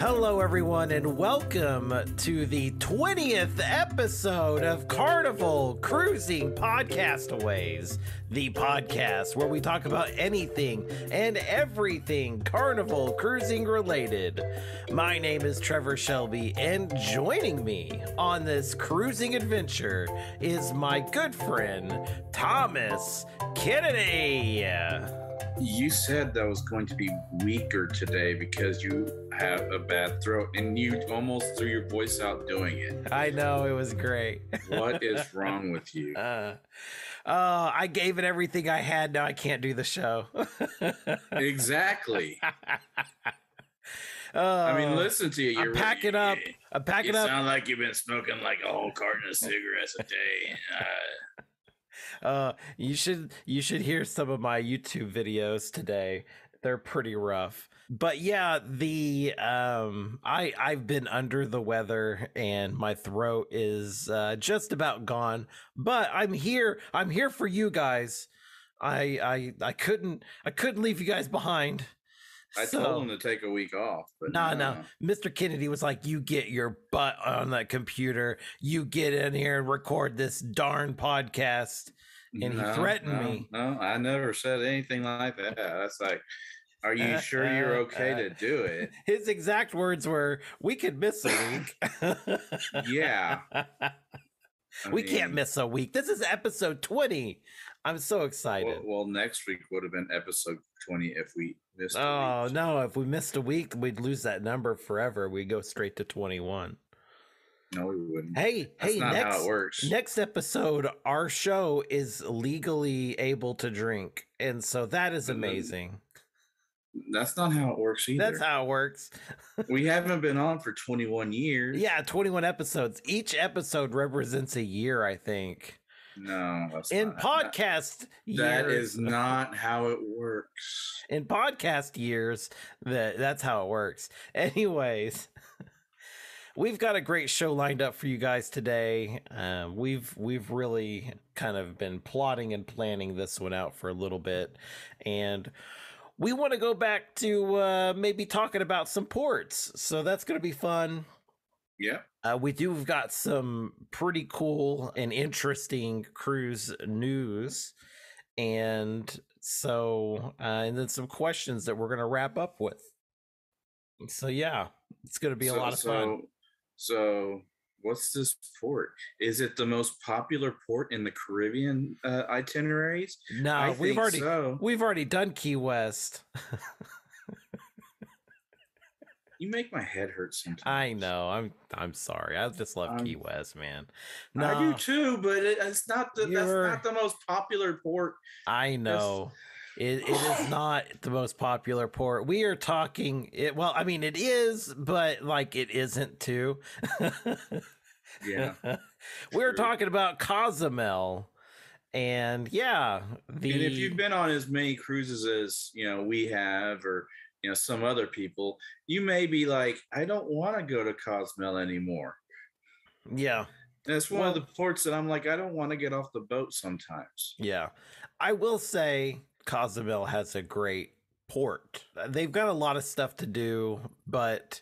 Hello, everyone, and welcome to the 20th episode of Carnival Cruising Podcastaways, the podcast where we talk about anything and everything Carnival Cruising related. My name is Trevor Shelby, and joining me on this cruising adventure is my good friend, Thomas Kennedy. You said that was going to be weaker today because you have a bad throat and you almost threw your voice out doing it. I know, it was great. What is wrong with you? Uh, uh, I gave it everything I had. Now I can't do the show. exactly. Uh, I mean, listen to you. I'm You're packing up. I'm packing You up. sound like you've been smoking like a whole carton of cigarettes a day. Uh, Uh, you should you should hear some of my YouTube videos today. They're pretty rough. But yeah, the um I I've been under the weather and my throat is uh, just about gone. But I'm here. I'm here for you guys. I I I couldn't I couldn't leave you guys behind. I So- told him to take a week off, but no, no. Mr. Kennedy was like, "You get your butt on that computer. You get in here and record this darn podcast." And he threatened no, me. No, I never said anything like that. That's like, are you sure you're okay to do it? His exact words were, "We could miss a week." Yeah. I we can't miss a week. This is episode twenty. I'm so excited. Well, well, next week would have been episode 20 if we missed. a oh no! If we missed a week, we'd lose that number forever. We go straight to twenty-one. No, we wouldn't. Hey, That's hey! not next, how it works. Next episode, our show is legally able to drink, and so that is And then- amazing. That's not how it works either. That's how it works. we haven't been on for 21 years. Yeah, 21 episodes. Each episode represents a year, I think. No, that's In not, podcast That years, is not how it works. in podcast years, that that's how it works. Anyways, we've got a great show lined up for you guys today. Um, we've we've really kind of been plotting and planning this one out for a little bit, and we want to go back to uh, maybe talking about some ports. So that's going to be fun. Yeah. Uh, we do have got some pretty cool and interesting cruise news, and so uh, and then some questions that we're going to wrap up with. So yeah, it's going to be a so, lot of so, fun. So, what's this port? Is it the most popular port in the Caribbean uh, itineraries? No, I we've already so. we've already done Key West. You make my head hurt sometimes. I know. I'm I'm sorry. I just love Um, Key West, man. I do too, but it, it's not the that's not the most popular port. I know. It, it is not the most popular port. We are talking it well, I mean it is, but like it isn't too. Yeah. We're true. talking about Cozumel. And yeah, the And if you've been on as many cruises as you know we have, or you know some other people, you may be like, I don't want to go to Cozumel anymore. Yeah, And it's one Well- of the ports that I'm like, I don't want to get off the boat sometimes. yeah. I will say Cozumel has a great port. Uh, they've got a lot of stuff to do, but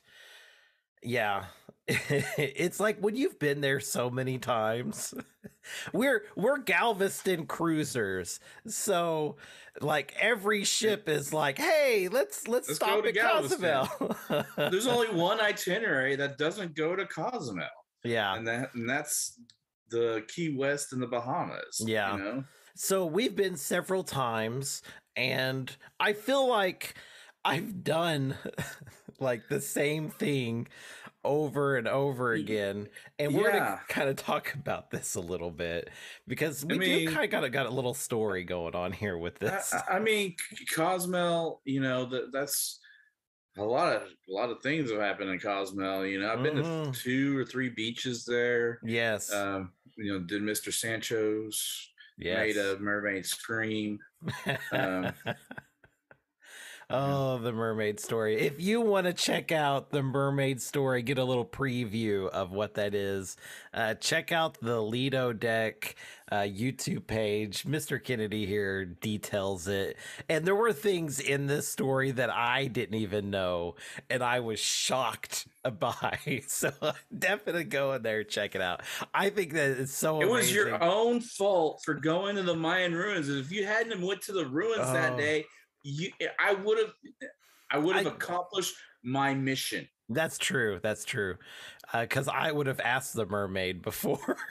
yeah. it's like when you've been there so many times. we're we're Galveston cruisers. So like every ship is like, "Hey, let's let's, Let's stop go to at Galveston." Cozumel." There's only one itinerary that doesn't go to Cozumel, yeah. and that and that's the Key West and the Bahamas. Yeah. you know? So we've been several times, and I feel like I've done like the same thing over and over again. And we're yeah. gonna kind of talk about this a little bit because we mean- do kind of got a, got a little story going on here with this. I- I mean, C- Cozumel. You know that that's a lot of a lot of things have happened in Cozumel. You know, I've been Mhm. to two or three beaches there. yes. Um, you know, did Mr. Sancho's yes. made a mermaid scream. um, Oh, the mermaid story. If you want to check out the mermaid story, get a little preview of what that is, uh, check out the Lido Deck uh, YouTube page. Mr. Kennedy here details it. And there were things in this story that I didn't even know, and I was shocked by. So definitely go in there check it out. I think that it's so It amazing. was your own fault for going to the Mayan ruins. If you hadn't went to the ruins that Oh. day, you, I would have, I would have I- accomplished my mission. That's true. That's true. Uh, because I would have asked the mermaid before.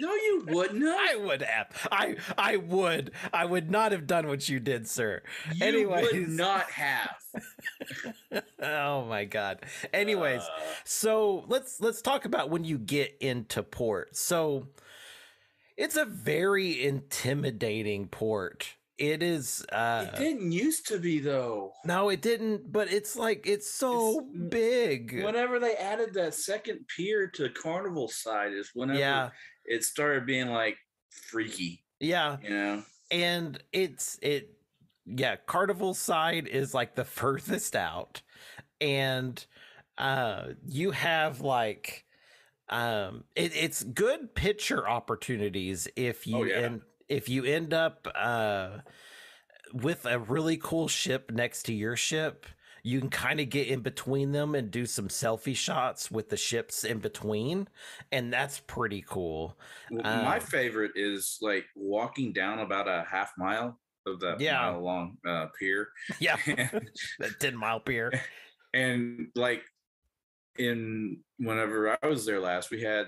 No, you wouldn't. I would have. I I would. I would not have done what you did, sir. You anyways. would not have. Oh my god. Anyways, Uh, so let's let's talk about when you get into port. So it's a very intimidating port. It is uh it didn't used to be though. no, it didn't, but it's like it's so It's- big. Whenever they added that second pier to Carnival side, is whenever Yeah. It started being like freaky. Yeah. You know, and it's it yeah carnival side is like the furthest out and uh you have like um it, it's good picture opportunities if you Oh, yeah. end if you end up uh with a really cool ship next to your ship you can kind of get in between them and do some selfie shots with the ships in between and that's pretty cool. Well, my favorite is like walking down about a half mile of the Yeah. mile long uh, pier, yeah. The 10 mile pier. And like in whenever I was there last, we had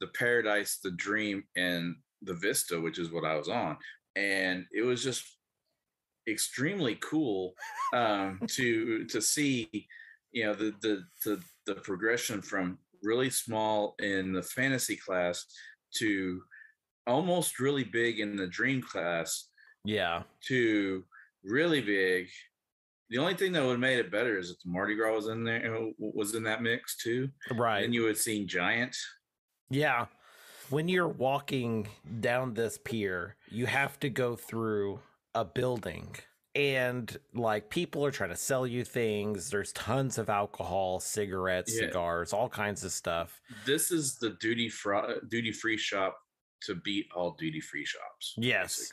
the Paradise, the Dream, and the Vista, which is what I was on, and it was just extremely cool um, to to see, you know, the the the the progression from really small in the fantasy class to almost really big in the dream class yeah to really big. The only thing that would have made it better is if the Mardi Gras was in there was in that mix too. right And you would have seen Giant. Yeah. When you're walking down this pier, you have to go through a building and like people are trying to sell you things. There's tons of alcohol, cigarettes, Yeah. cigars, all kinds of stuff. This is the duty fr- duty free shop to beat all duty free shops. Yes.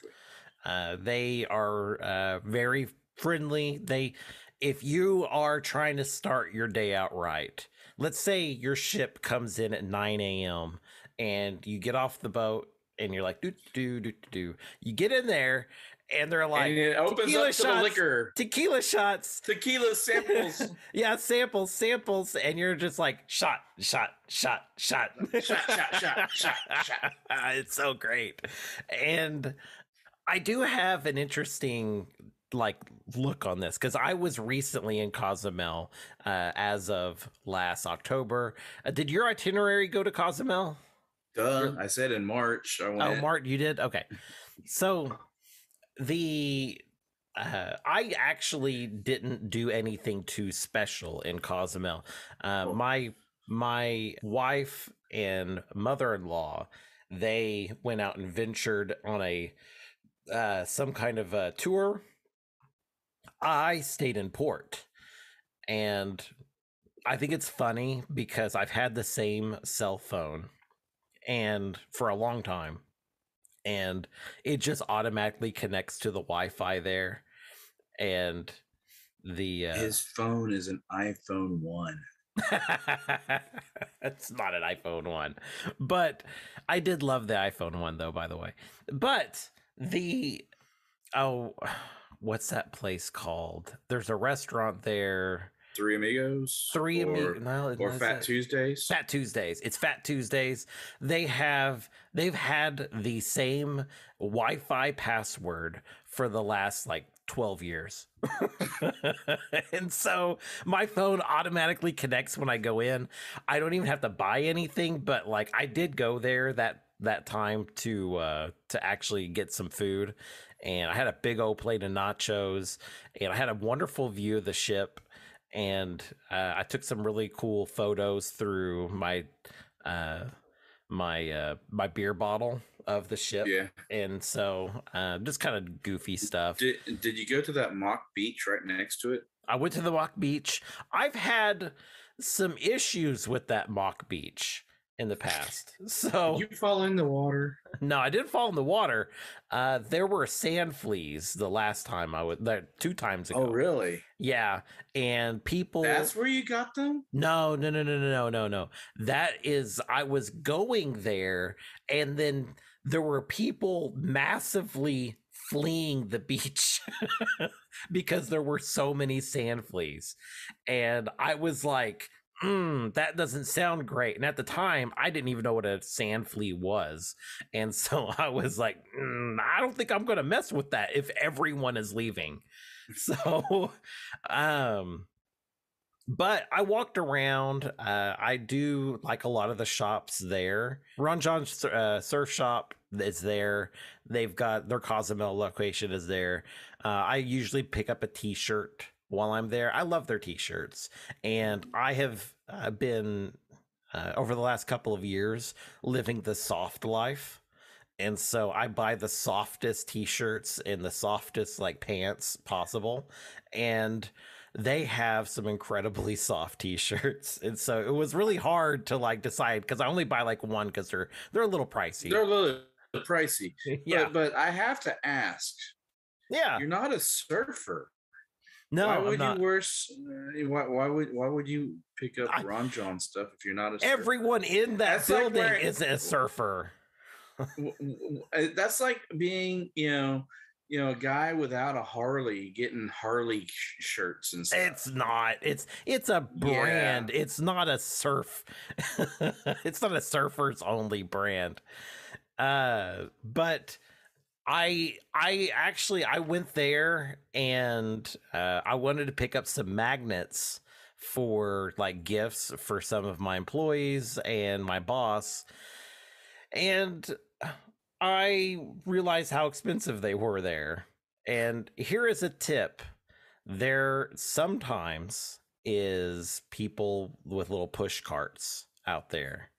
Uh, they are uh, very friendly. They, if you are trying to start your day out right, let's say your ship comes in at 9 a.m. and you get off the boat and you're like, do, do, do, do, do. You get in there and they're like, and it opens tequila up to the shots. liquor, tequila shots. tequila samples. yeah, samples, samples. And you're just like, shot, shot, shot, shot. Shot, shot, shot, shot, shot. it's so great. And I do have an interesting like look on this because I was recently in Cozumel uh, as of last October. Uh, did your itinerary go to Cozumel? Duh. I said in March. I Oh, went. Mart, you did? Okay. So the uh, I actually didn't do anything too special in Cozumel. Uh, Cool. My my wife and mother-in-law they went out and ventured on a uh, some kind of a tour. I stayed in port, and I think it's funny because I've had the same cell phone and for a long time and it just automatically connects to the wi-fi there and the uh His phone is an iPhone one. it's not an iphone 1 but i did love the iphone 1 though by the way. But the oh what's that place called? There's a restaurant there Three Amigos. three or, Ami- no, or Fat it- Tuesdays. Fat Tuesdays. It's Fat Tuesdays. They have they've had the same Wi-Fi password for the last like 12 years. and so my phone automatically connects when I go in. I don't even have to buy anything, but like I did go there that that time to uh to actually get some food and I had a big old plate of nachos and I had a wonderful view of the ship and uh, I took some really cool photos through my uh, my uh my beer bottle of the ship Yeah. and so uh just kind of goofy stuff Did Did you go to that mock beach right next to it? i went to the mock beach i've had some issues with that mock beach in the past so you fall in the water? no i didn't fall in the water uh there were sand fleas the last time i was there two times ago Oh, really? yeah and people That's where you got them? No, no, no, no, no, no, no, no. That is, I was going there, and then there were people massively fleeing the beach because there were so many sand fleas. And I was like, hmm, that doesn't sound great. And at the time, I didn't even know what a sand flea was. And so I was like, mm, I don't think I'm going to mess with that if everyone is leaving. So, um, but I walked around. Uh, I do like a lot of the shops there. Ron Jon's uh, surf shop is there. They've got their Cozumel location is there. Uh, I usually pick up a T-shirt while I'm there. I love their T-shirts, and I have uh, been uh, over the last couple of years living the soft life. And so I buy the softest t-shirts and the softest like pants possible. And they have some incredibly soft t-shirts and so it was really hard to like decide because i only buy like one because they're they're a little pricey They're a little pricey. yeah But, but I have to ask, yeah you're not a surfer. No why would you s- uh, Why, why would Why would you pick up Ron Jon stuff if you're not a surfer? everyone in that That's building wearing- is a surfer uh, That's like being, you know, you know, a guy without a Harley getting Harley sh- shirts and stuff. it's not it's it's a brand it's not a surf it's not a surfers only brand uh but i i actually i went there and uh i wanted to pick up some magnets for like gifts for some of my employees and my boss. And i realized how expensive they were there. And here is a tip. There sometimes is people with little push carts out there.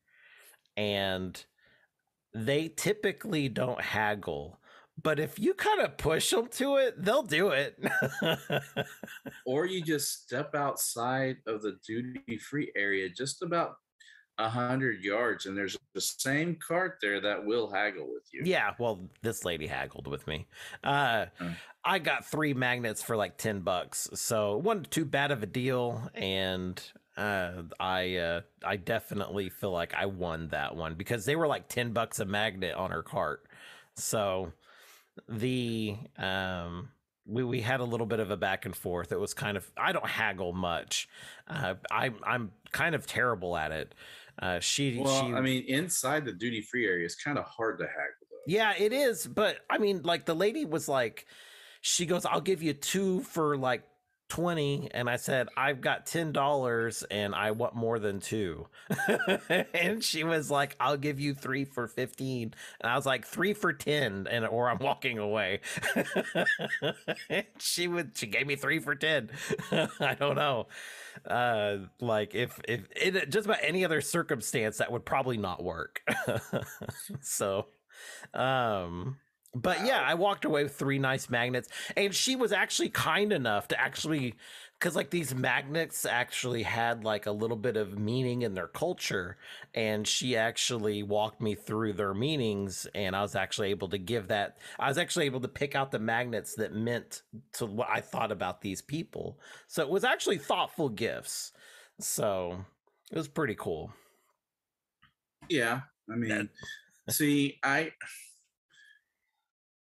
And they typically don't haggle but if you kind of push them to it they'll do it or you just step outside of the duty free area just about a hundred yards, and there's the same cart there that will haggle with you. yeah well this lady haggled with me uh Mm. i got three magnets for like 10 bucks so it wasn't too bad of a deal and uh i uh i definitely feel like i won that one because they were like 10 bucks a magnet on her cart so the um we, we had a little bit of a back and forth it was kind of i don't haggle much uh i i'm kind of terrible at it uh she Well, she I mean, inside the duty free area, it's kind of hard to haggle. Though. yeah, it is. But I mean, like the lady was like, she goes, I'll give you two for like 20. And I said, I've got $10 and I want more than two. and she was like, I'll give you three for 15. And I was like, three for 10 and or I'm walking away. She would, she gave me three for 10. I don't know. Uh, like if, if in just about any other circumstance, that would probably not work. so, um, but yeah, I walked away with three nice magnets, and she was actually kind enough to actually, because like these magnets actually had like a little bit of meaning in their culture, and she actually walked me through their meanings, and I was actually able to give that. I was actually able to pick out the magnets that meant to what I thought about these people. So it was actually thoughtful gifts. So it was pretty cool. Yeah, I mean, see, I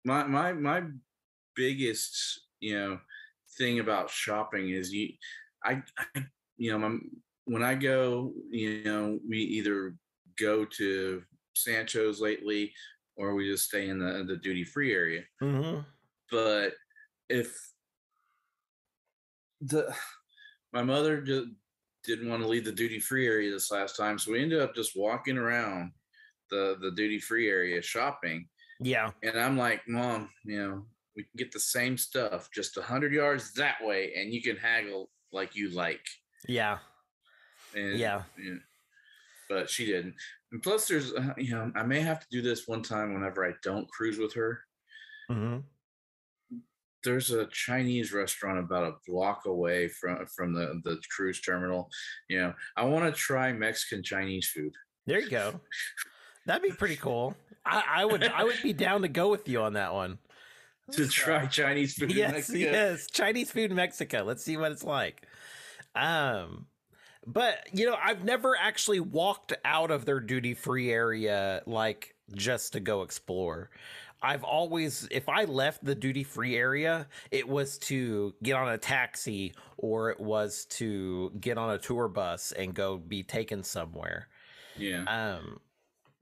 my my my biggest you know thing about shopping is you, I, I you know, my, when I go, you know, we either go to Sancho's lately or we just stay in the the duty free area. Mm-hmm. But if the my mother just didn't want to leave the duty free area this last time, so we ended up just walking around the the duty free area shopping. Yeah. And I'm like, Mom, you know, we can get the same stuff just a hundred yards that way, and you can haggle like you like. Yeah. And Yeah. But she didn't. And plus, there's uh, you know I may have to do this one time whenever I don't cruise with her. hmm There's a Chinese restaurant about a block away from from the the cruise terminal. You know, I want to try Mexican Chinese food. There you go. That'd be pretty cool. I, I would I would be down to go with you on that one. To try Chinese food in yes, Mexico. yes, Chinese food in Mexico. Let's see what it's like. Um, but you know, I've never actually walked out of their duty free area like just to go explore. I've always, if I left the duty free area, it was to get on a taxi or it was to get on a tour bus and go be taken somewhere. Yeah. Um,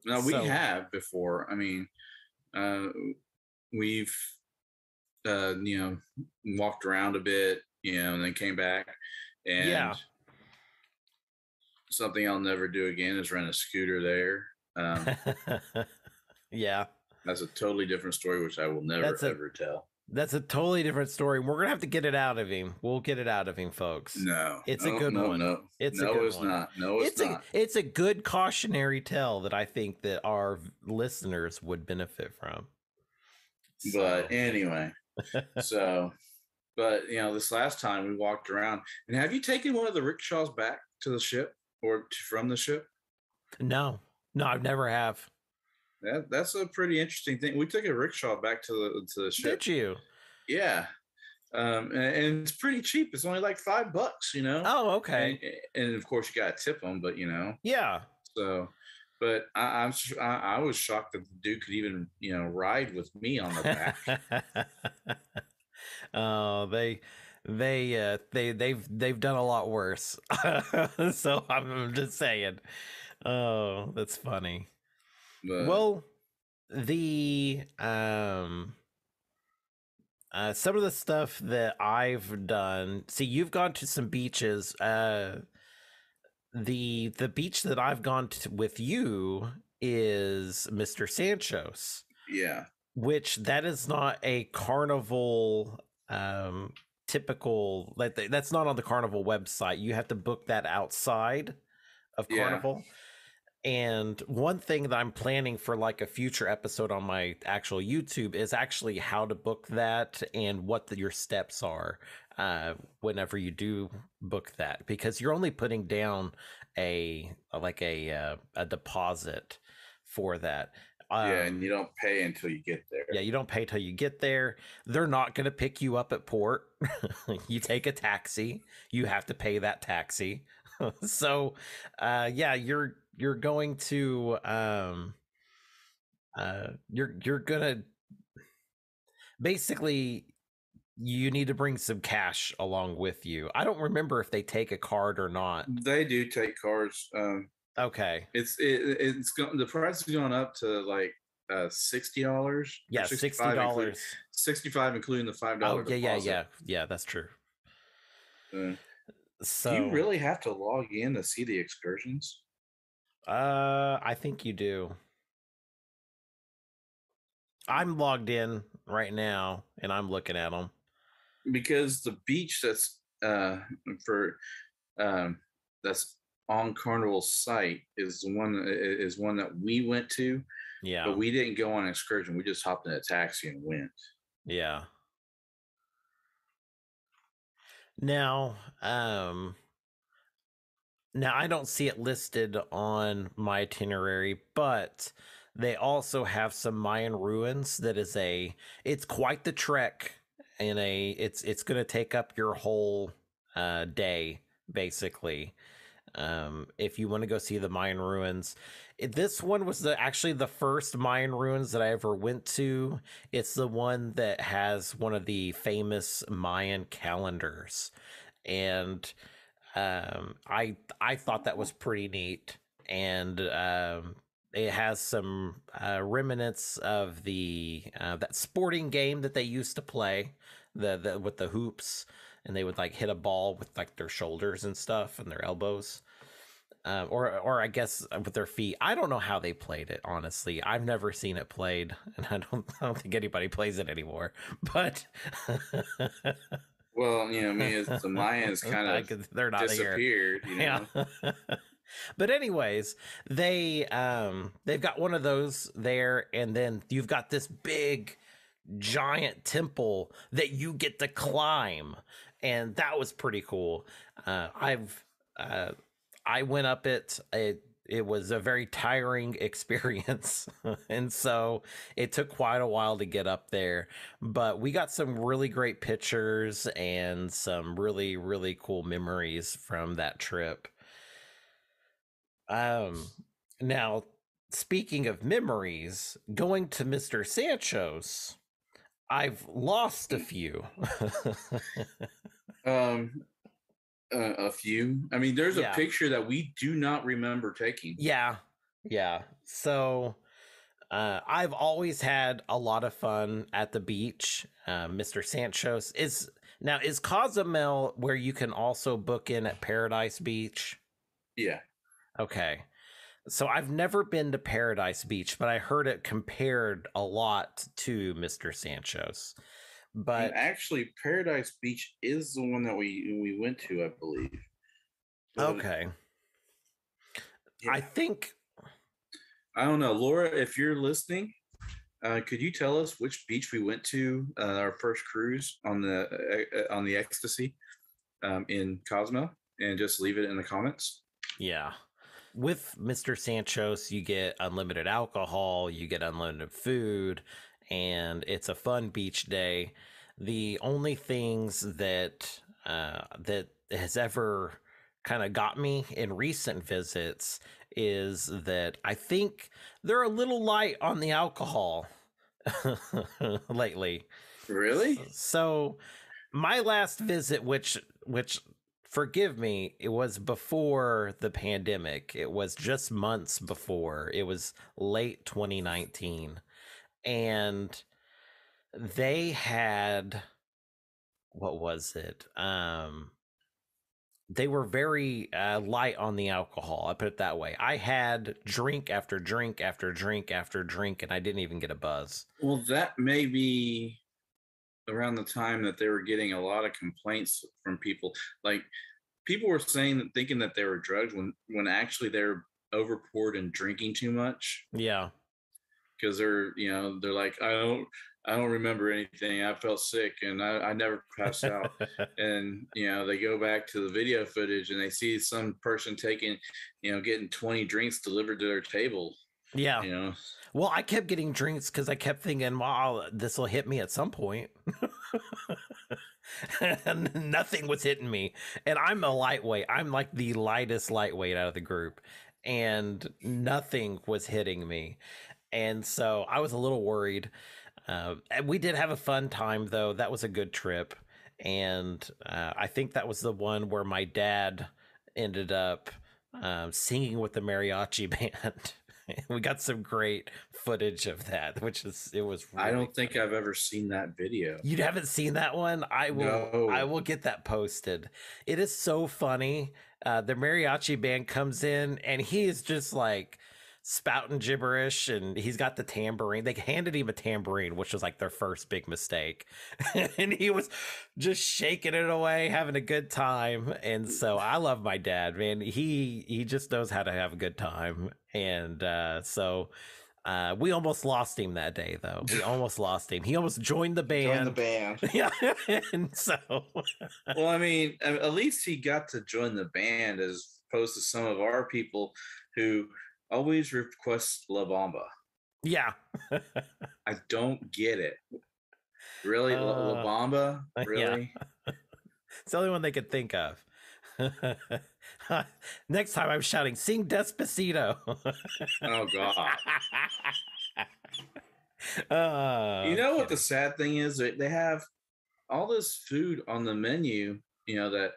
No, we So- have before. I mean, uh, we've uh, you know walked around a bit, you know, and then came back. And Yeah. something I'll never do again is rent a scooter there. Um, yeah. that's a totally different story, which I will never a- ever tell. That's a totally different story. We're gonna have to get it out of him. We'll get it out of him, folks. No, It's a good no, one. No, It's a no, good it's one. not. No, it's, not. it's a it's a good cautionary tale that I think that our listeners would benefit from. But anyway, so, but you know, this last time we walked around, and have you taken one of the rickshaws back to the ship or from the ship? no, no, I've never have. That that's a pretty interesting thing. We took a rickshaw back to the to the ship. Did you? Yeah, um, and, and it's pretty cheap. It's only like five bucks, you know. Oh, okay. And, and of course, you got to tip them, but you know, Yeah. so. But I, I'm I, I was shocked that the dude could even you know ride with me on the back. oh, they they uh they they've they've done a lot worse. so I'm just saying. Oh, that's funny. But, well the um uh some of the stuff that i've done see you've gone to some beaches uh the the beach that i've gone to with you is mr sancho's yeah, which that is not a carnival um typical like that's not on the carnival website. You have to book that outside of Yeah. carnival and one thing that i'm planning for like a future episode on my actual youtube is actually how to book that and what the, your steps are uh whenever you do book that because you're only putting down a like a uh, a deposit for that yeah, Um, and you don't pay until you get there. yeah, you don't pay till you get there. They're not going to pick you up at port. you take a taxi. You have to pay that taxi. so, uh, yeah, you're you're going to um, uh, you're you're gonna basically you need to bring some cash along with you. I don't remember if they take a card or not. They do take cards. Um, Okay. it's it, it's going the price is going up to like uh sixty dollars. Yeah, sixty dollars. Sixty five, including the five dollars. Oh, yeah, yeah, yeah, yeah. That's true. Uh, So you really have to log in to see the excursions? Uh, I think you do. I'm logged in right now, and I'm looking at them. Because the beach that's uh for um that's on Carnival's site is the one is one that we went to, Yeah, but we didn't go on an excursion. We just hopped in a taxi and went. yeah. Now, um, now I don't see it listed on my itinerary, but they also have some Mayan ruins. That is a, it's quite the trek, and a, it's it's going to take up your whole uh, day basically. Um, if you want to go see the Mayan ruins, this one was the actually the first Mayan ruins that I ever went to. It's the one that has one of the famous Mayan calendars, and um, I I thought that was pretty neat, and um, it has some uh, remnants of the uh, that sporting game that they used to play, the the with the hoops, and they would like hit a ball with like their shoulders and stuff and their elbows. Um, or, or I guess uh, with their feet. I don't know how they played it. Honestly, I've never seen it played, and I don't. I don't think anybody plays it anymore. But Well, you know, I mean, the Mayans kind of they're not here. disappeared. You know, Yeah. But anyways, they um they've got one of those there and then you've got this big giant temple that you get to climb and that was pretty cool. Uh I've uh I went up it, it it was a very tiring experience and so it took quite a while to get up there but we got some really great pictures and some really really cool memories from that trip um, now, speaking of memories, going to Mr. Sancho's, I've lost a few. um, uh, a few. I mean, there's a picture that we do not remember taking. yeah, yeah. So, uh, I've always had a lot of fun at the beach. Uh, Mr. Sancho's is now is Cozumel where you can also book in at Paradise Beach. Yeah. Okay. So I've never been to Paradise Beach, but I heard it compared a lot to Mr. Sancho's. And But actually, Paradise Beach is the one that we we went to, I believe. But, okay. yeah. I think I don't know, Laura. If you're listening, uh, could you tell us which beach we went to uh, our first cruise on the uh, uh, on the Ecstasy um, in Cosmo, and just leave it in the comments? yeah. With Mr. Sancho's, you get unlimited alcohol, you get unlimited food, and it's a fun beach day. The only things that uh, that has ever kind of got me in recent visits is that I think they're a little light on the alcohol lately. Really? So my last visit which which forgive me, it was before the pandemic. It was just months before. It was late 2019. And they had what was it? Um they were very uh, light on the alcohol. I put it that way. I had drink after drink after drink after drink, and I didn't even get a buzz. Well, that may be around the time that they were getting a lot of complaints from people. Like people were saying that thinking that they were drugged when when actually they're overpoured and drinking too much Yeah. Because they're you know they're like I don't I don't remember anything. I felt sick and I, I never passed out. and you know they go back to the video footage and they see some person taking you know getting 20 drinks delivered to their table yeah. you know Well, I kept getting drinks because I kept thinking, "Wow, this will hit me at some point," and nothing was hitting me. And I'm a lightweight. I'm like the lightest lightweight out of the group, and nothing was hitting me. And so I was a little worried. Uh, and we did have a fun time, though. That was a good trip, and uh, I think that was the one where my dad ended up um, singing with the mariachi band. we got some great footage of that, which is it was. i don't think funny. i've ever seen that video you haven't seen that one. I will. I will get that posted. It is so funny. Uh, the mariachi band comes in and he is just like spouting gibberish and he's got the tambourine. They handed him a tambourine, which was like their first big mistake. and he was just shaking it away, having a good time. And so I love my dad, man. He he just knows how to have a good time. And uh so uh we almost lost him that day though. We almost lost him. He almost joined the Join the band. band yeah. and so well i mean at least he got to join the band as opposed to some of our people who always request la bamba yeah. i don't get it really La- la Uh, bamba yeah. really It's the only one they could think of. Next time I'm shouting, sing Despacito. oh god Uh, you know what the sad thing is they have all this food on the menu you know that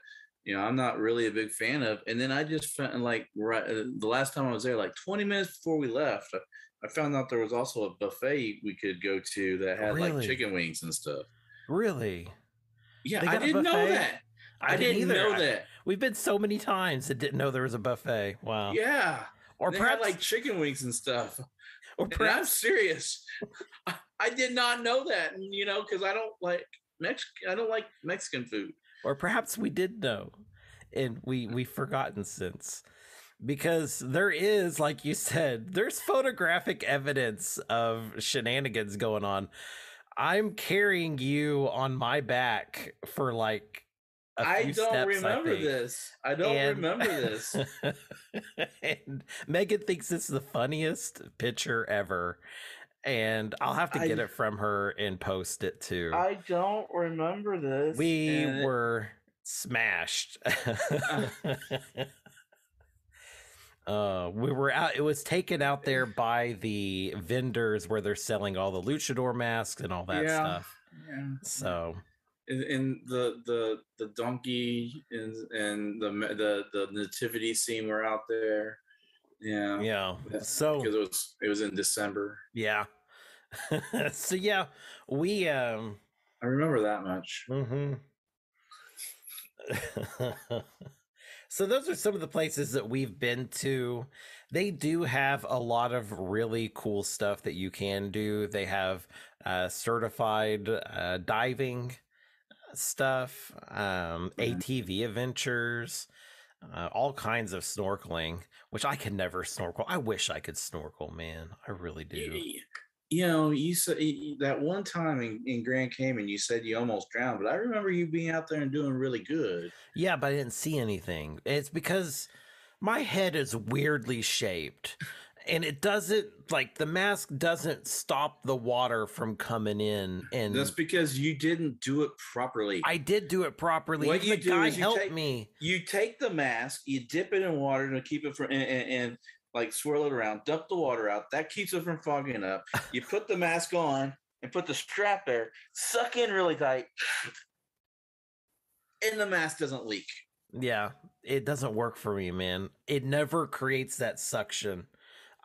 you know i'm not really a big fan of and then i just found like right uh, the last time i was there like 20 minutes before we left I, I found out there was also a buffet we could go to that had like chicken wings and stuff Really? yeah i didn't know that i, didn't, either. know I- that We've been so many times that didn't know there was a buffet. Wow. yeah Or they perhaps, like chicken wings and stuff or and i'm perhaps, serious I, I did not know that and, you know because i don't like Mex- i don't like mexican food or perhaps we did know, and we we've forgotten since. because there is, like you said, there's photographic evidence of shenanigans going on. I'm carrying you on my back for like a I don't steps, remember think. this. I don't And- remember this. and Megan thinks it's the funniest picture ever. And I'll have to I- get it from her and post it too. I don't remember this. we and it- were smashed. uh, we were out. It was taken out there by the vendors where they're selling all the luchador masks and all that Yeah. stuff. yeah. So in, in the the the donkey and and the the the nativity scene were out there. Yeah. yeah. So Because it was it was in December. yeah. so yeah, we um. I remember that much. Mm-hmm. so those are some of the places that we've been to. They do have a lot of really cool stuff that you can do. They have uh, certified uh, diving stuff, um, Mhm. ATV adventures, uh, all kinds of snorkeling, which I can never snorkel. I wish I could snorkel, man. I really do. Y- You know, you said that one time in, in Grand Cayman, you said you almost drowned, but I remember you being out there and doing really good. Yeah, but I didn't see anything. It's because my head is weirdly shaped. And it doesn't like the mask doesn't stop the water from coming in. And That's because you didn't do it properly. I did do it properly. What you the do guy is you helped take- me. you take the mask, you dip it in water to keep it from and, and, and, like swirl it around, dump the water out. That keeps it from fogging up. You put the mask on and put the strap there, suck in really tight, and the mask doesn't leak. Yeah, it doesn't work for me, man. It never creates that suction.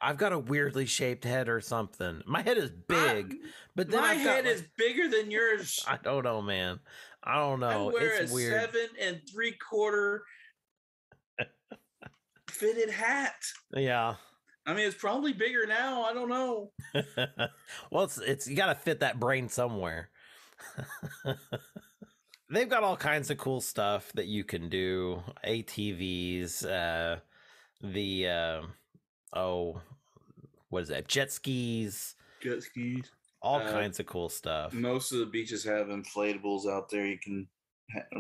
I've got a weirdly shaped head or something. My head is big, but then My I've got, head like- is bigger than yours. I don't know, man. I don't know. I wear It's a weird. seven and three quarter fitted hat. Yeah. I mean, it's probably bigger now. I don't know. well, it's it's you got to fit that brain somewhere. They've got all kinds of cool stuff that you can do. ATVs, uh, the uh, oh, what is that? Jet skis, Jet skis. all Uh, kinds of cool stuff. Most of the beaches have inflatables out there you can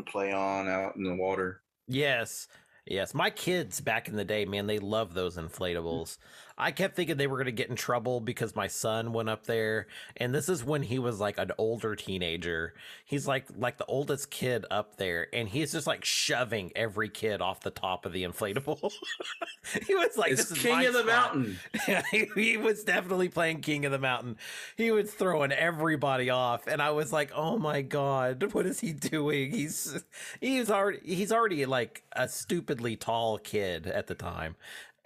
play on out in the water. Yes. Yes. My kids back in the day, man, they love those inflatables. I kept thinking they were going to get in trouble because my son went up there. And this is when he was like an older teenager. He's like like the oldest kid up there. And he's just like shoving every kid off the top of the inflatable. he was like, it's this is King of the spot." Mountain. Yeah, he, he was definitely playing King of the Mountain. He was throwing everybody off, and I was like, "Oh my god, what is he doing?" He's he's already he's already like a stupidly tall kid at the time,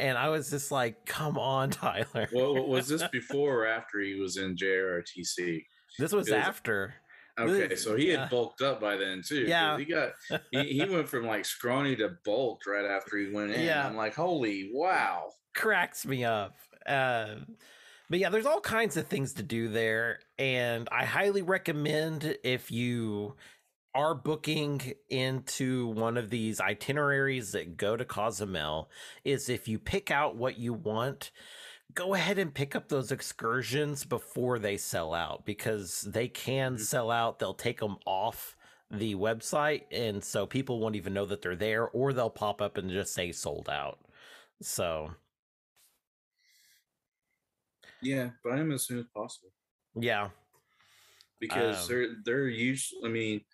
and I was just like, "Come on, Tyler." well, was this before or after he was in JRTC? this was was- after. Okay, so he had bulked up by then too. Yeah. he got he, he went from like scrawny to bulked right after he went in. Yeah. I'm like, holy wow. cracks me up. Uh, but yeah, there's all kinds of things to do there, and I highly recommend if you are booking into one of these itineraries that go to Cozumel, is if you pick out what you want. Go ahead and pick up those excursions before they sell out because they can Mhm. sell out. They'll take them off the website, and so people won't even know that they're there, or they'll pop up and just say sold out. So Yeah, buy them as soon as possible. Yeah. because Um, they're they're used. I mean,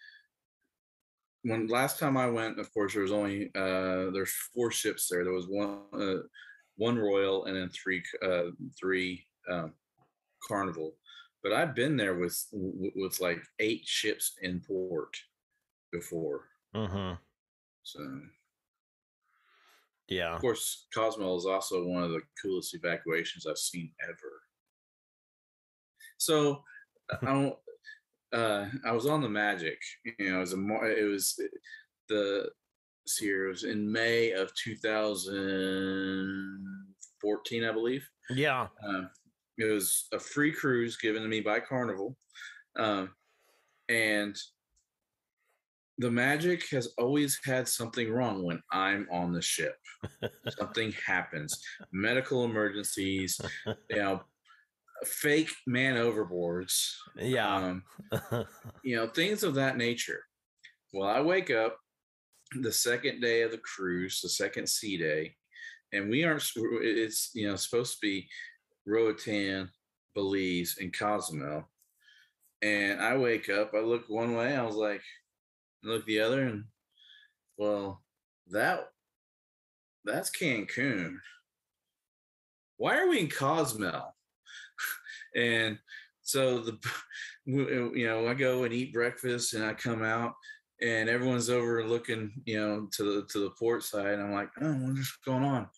when last time I went, of course, there was only uh there's four ships there. There was one uh, one Royal and then three uh three um, Carnival. But I've been there with with like eight ships in port before. Mm-hmm. So Yeah. of course, Cosmo is also one of the coolest evacuations I've seen ever. So I don't. Uh, I was on the Magic. You know, it was a it was the this year it was in May of 2014, I believe. Yeah. Uh, it was a free cruise given to me by Carnival, um, and the magic has always had something wrong when I'm on the ship. something happens, medical emergencies, you know, fake man overboards. Yeah. Um, you know, things of that nature. Well, I wake up the second day of the cruise, the second sea day, and we aren't, it's, you know, supposed to be Roatan, Belize, and Cozumel. And I wake up, I look one way, I was like, look the other, and well, that that's Cancun. Why are we in Cozumel? And so the you know i go and eat breakfast and i come out and everyone's over looking you know to the to the port side. I'm like oh what's going on?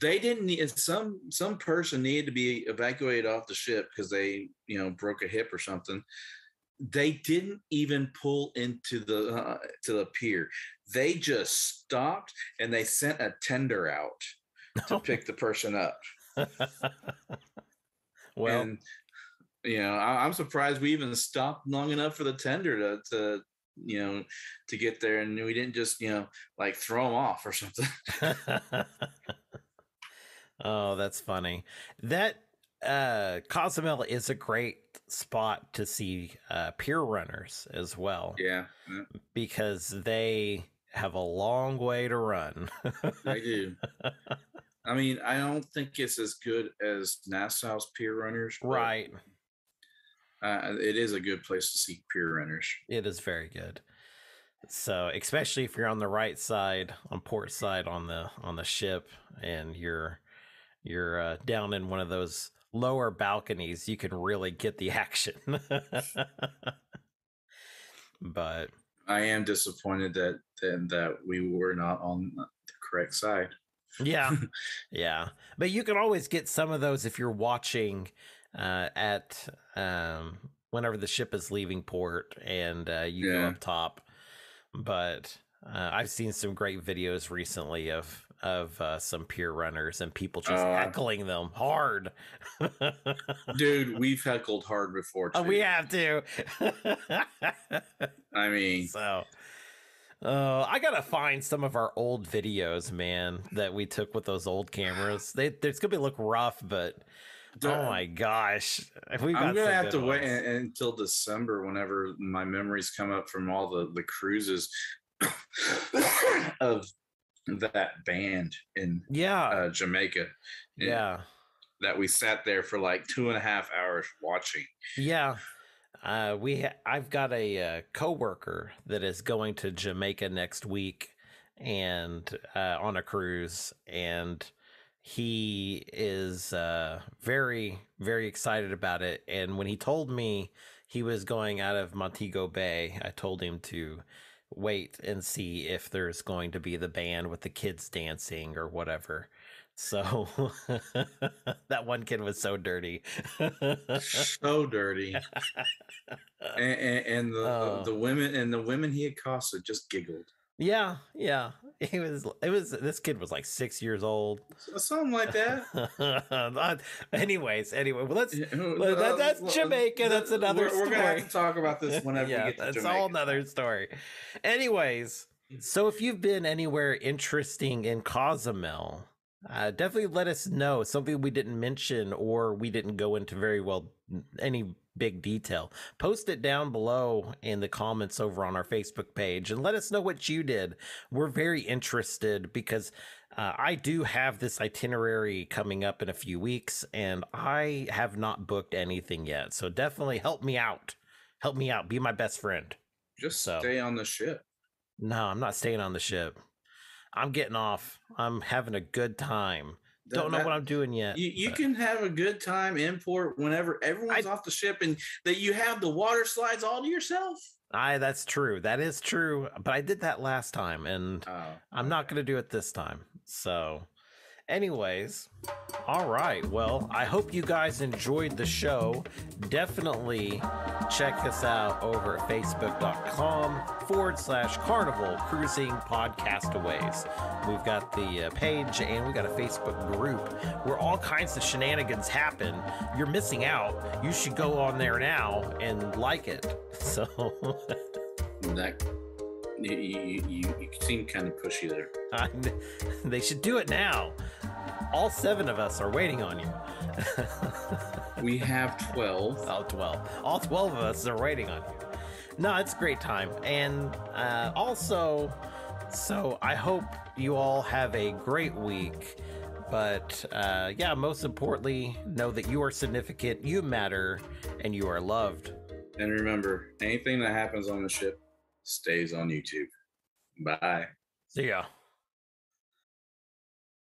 They didn't need some some person needed to be evacuated off the ship because they you know broke a hip or something. They didn't even pull into the uh, to the pier. They just stopped and they sent a tender out to pick the person up well, and you know, I, am surprised we even stopped long enough for the tender to, to, you know, to get there, and we didn't just, you know, like throw them off or something. oh, that's funny. That uh, Cozumel is a great spot to see uh, pier runners as well. Yeah, yeah. because they have a long way to run. they do. I mean, I don't think it's as good as Nassau's pier runners. Right. Uh, it is a good place to see pier runners. It is very good. So, especially if you're on the right side, on port side on the on the ship, and you're you're uh, down in one of those lower balconies, you can really get the action. but I am disappointed that, that that we were not on the correct side. Yeah. yeah. But you can always get some of those if you're watching uh, at um, whenever the ship is leaving port and uh, you yeah. go up top. But uh, I've seen some great videos recently of of uh, some pier runners and people just uh, heckling them hard. dude, we've heckled hard before too. Oh, we have to. I mean, so uh, I gotta find some of our old videos, man, that we took with those old cameras. They, it's gonna be look rough, but oh my gosh, we I'm gonna have to ones. wait until December whenever my memories come up from all the the cruises of that band in yeah uh, Jamaica. Yeah, that we sat there for like two and a half hours watching. Yeah, uh, we ha- I've got a uh, coworker that is going to Jamaica next week and uh, on a cruise, and he is uh, very very excited about it. And when he told me he was going out of Montego Bay, I told him to wait and see if there's going to be the band with the kids dancing or whatever. So that one kid was so dirty, so dirty, and, and, and the, oh. the, the women and the women he accosted just giggled. Yeah, yeah. He was. It was. This kid was like six years old, something like that. anyways, anyway, well, let's. That, that's uh, Jamaica. That's another. We're, we're, gonna have to talk about this whenever yeah, we get to That's Jamaica. all another story. Anyways, so if you've been anywhere interesting in Cozumel, uh, definitely let us know something we didn't mention or we didn't go into very well any big detail. Post it down below in the comments over on our Facebook page and let us know what you did. We're very interested because uh, I do have this itinerary coming up in a few weeks and I have not booked anything yet. So definitely help me out. Help me out. Be my best friend. Just so. stay on the ship. No, I'm not staying on the ship. I'm getting off. I'm having a good time. Don't know that, what I'm doing yet. You, you can have a good time import whenever everyone's I, off the ship and that you have the water slides all to yourself. I that's true. That is true. But I did that last time and oh, I'm not going to do it this time. So Anyways, all right. Well, I hope you guys enjoyed the show. Definitely check us out over at facebook.com forward slash carnival cruising podcastaways. We've got the uh, page and we've got a Facebook group where all kinds of shenanigans happen. You're missing out. You should go on there now and like it. So that You, you, you, you seem kind of pushy there. they should do it now. All seven of us are waiting on you. we have 12. Oh, 12. All 12 of us are waiting on you. No, it's a great time. And uh, also, so I hope you all have a great week. But uh, yeah, most importantly, know that you are significant, you matter, and you are loved. And remember, anything that happens on the ship stays on YouTube. Bye. See ya.